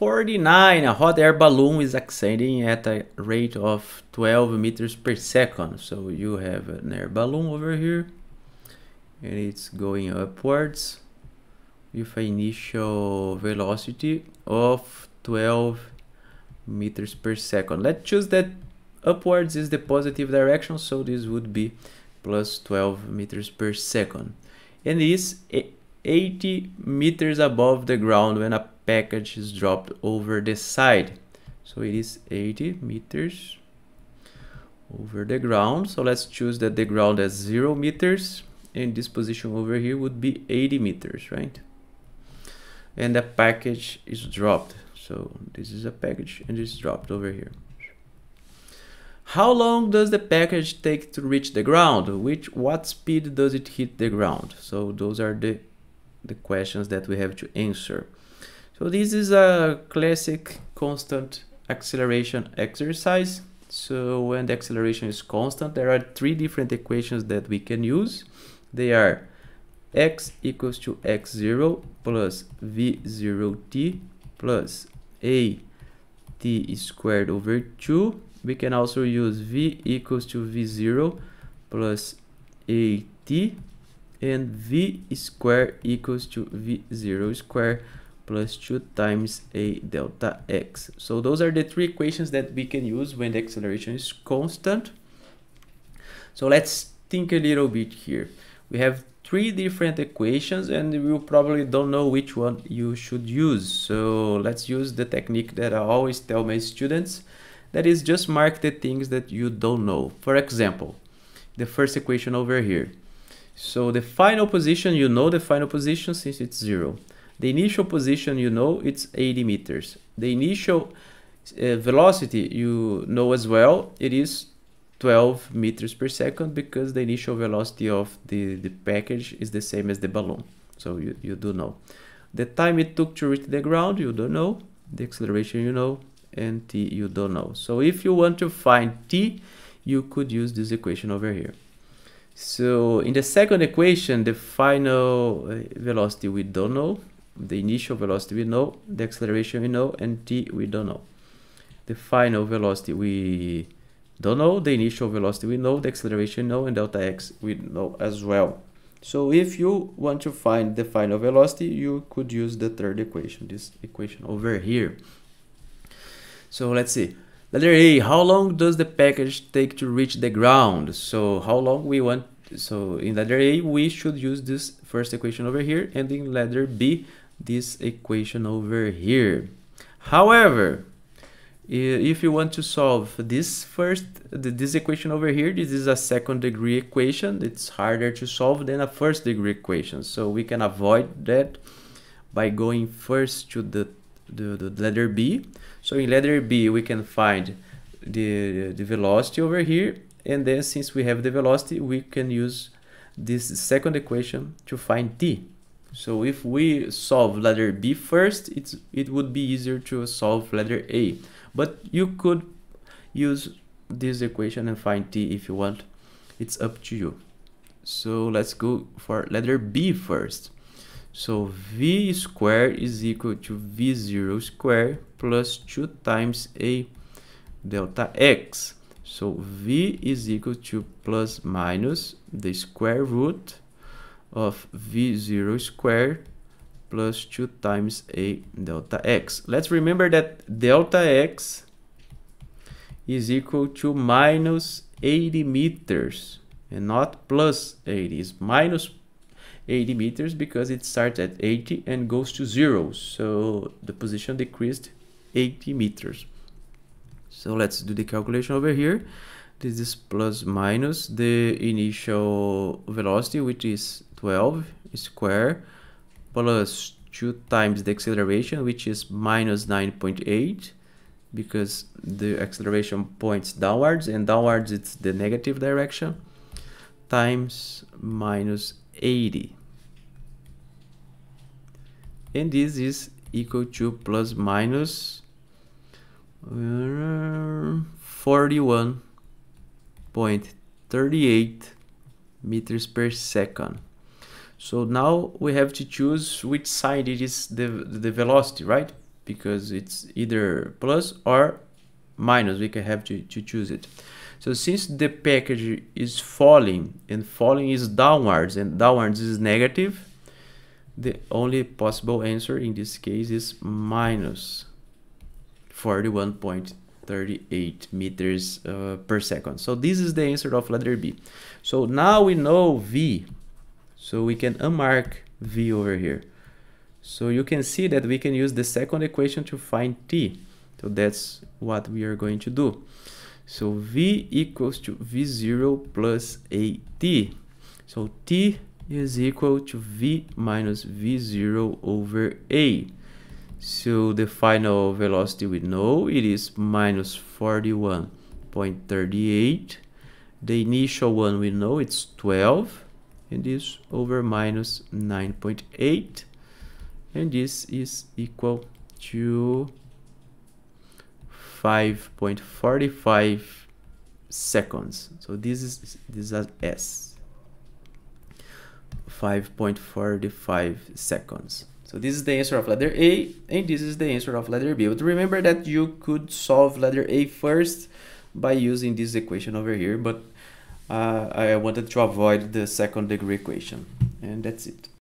49, a hot air balloon is ascending at a rate of 12 meters per second. So you have an air balloon over here and it's going upwards with an initial velocity of 12 meters per second. Let's choose that upwards is the positive direction, so this would be plus 12 meters per second. And is 80 meters above the ground when a package is dropped over the side. So it is 80 meters over the ground. So let's choose that the ground as 0 meters and this position over here would be 80 meters, right? And the package is dropped. So this is a package and it's dropped over here. How long does the package take to reach the ground? Which what speed does it hit the ground? So those are the the questions that we have to answer. So this is a classic constant acceleration exercise. So when the acceleration is constant, there are three different equations that we can use. They are x equals to x0 plus v0t plus a t squared over 2. We can also use v equals to v0 plus a t and v squared equals to v0 square plus 2 times a delta x. So those are the three equations that we can use when the acceleration is constant. So let's think a little bit here we have three different equations and you probably don't know which one you should use. So let's use the technique that I always tell my students. That is just mark the things that you don't know. For example, the first equation over here. So the final position, you know the final position since it's zero. The initial position, you know, it's 80 meters. The initial uh, velocity, you know as well, it is 12 meters per second because the initial velocity of the, the package is the same as the balloon. So you, you do know. The time it took to reach the ground, you don't know. The acceleration you know, and t you don't know. So if you want to find t, you could use this equation over here. So in the second equation, the final uh, velocity we don't know, the initial velocity we know, the acceleration we know, and t we don't know. The final velocity we don't know the initial velocity we know the acceleration we know and delta x we know as well. So if you want to find the final velocity you could use the third equation this equation over here. So let's see. Letter a how long does the package take to reach the ground? So how long we want so in letter a we should use this first equation over here and in letter b this equation over here. However if you want to solve this first this equation over here this is a second degree equation. It's harder to solve than a first degree equation. So we can avoid that by going first to the the, the letter b. So in letter b we can find the the velocity over here. And then since we have the velocity we can use this second equation to find t so if we solve letter b first it's it would be easier to solve letter a. But you could use this equation and find t if you want. It's up to you. So let's go for letter b first. So v square is equal to v0 square plus 2 times a delta x. So v is equal to plus minus the square root of v0 squared plus 2 times a delta x. Let's remember that delta x is equal to minus 80 meters and not plus 80. It's minus 80 meters because it starts at 80 and goes to 0. So the position decreased 80 meters. So let's do the calculation over here. This is plus minus the initial velocity, which is 12 square plus 2 times the acceleration, which is minus 9.8 because the acceleration points downwards and downwards it's the negative direction times minus 80 and this is equal to plus uh, 41.38 meters per second so now we have to choose which side it is the, the velocity, right? because it's either plus or minus. We can have to, to choose it. So since the package is falling and falling is downwards and downwards is negative, the only possible answer in this case is minus 41.38 meters uh, per second. So this is the answer of letter B. So now we know V, so we can unmark V over here. So you can see that we can use the second equation to find T. So that's what we are going to do. So V equals to V0 plus AT. So T is equal to V minus V0 over A. So the final velocity we know it is minus 41.38. The initial one we know it's 12 and this over minus 9.8 and this is equal to 5.45 seconds. So this is this is S. 5.45 seconds. So this is the answer of letter A and this is the answer of letter B. But remember that you could solve letter A first by using this equation over here, but uh, I wanted to avoid the second degree equation. And that's it.